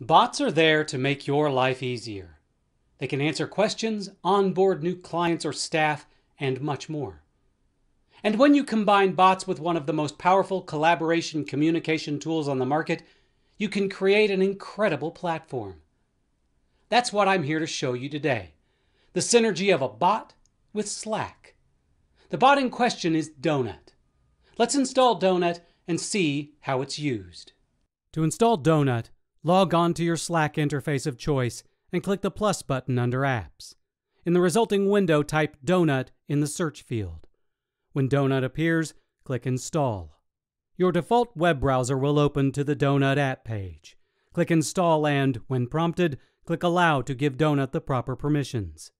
Bots are there to make your life easier. They can answer questions, onboard new clients or staff, and much more. And when you combine bots with one of the most powerful collaboration communication tools on the market, you can create an incredible platform. That's what I'm here to show you today the synergy of a bot with Slack. The bot in question is Donut. Let's install Donut and see how it's used. To install Donut, log on to your Slack interface of choice and click the plus button under Apps. In the resulting window, type Donut in the search field. When Donut appears, click Install. Your default web browser will open to the Donut app page. Click Install and, when prompted, click Allow to give Donut the proper permissions.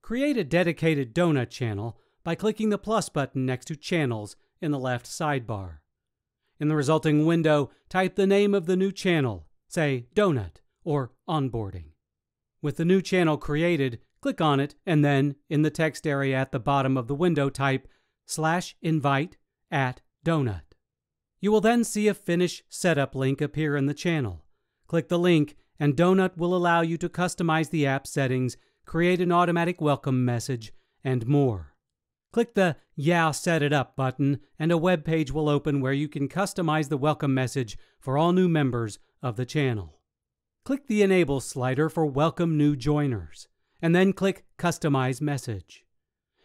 Create a dedicated Donut channel by clicking the plus button next to Channels in the left sidebar. In the resulting window, type the name of the new channel, say Donut or Onboarding. With the new channel created, click on it and then, in the text area at the bottom of the window, type slash invite at donut. You will then see a Finish Setup link appear in the channel. Click the link and Donut will allow you to customize the app settings, create an automatic welcome message, and more. Click the Yeah, Set It Up button, and a web page will open where you can customize the welcome message for all new members of the channel. Click the Enable slider for Welcome New Joiners, and then click Customize Message.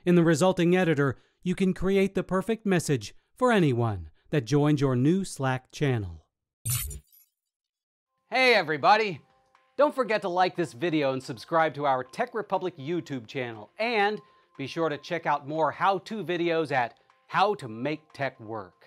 In the resulting editor, you can create the perfect message for anyone that joins your new Slack channel. Hey everybody! Don't forget to like this video and subscribe to our TechRepublic YouTube channel. And be sure to check out more how-to videos at How to Make Tech Work.